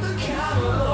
the cavalry.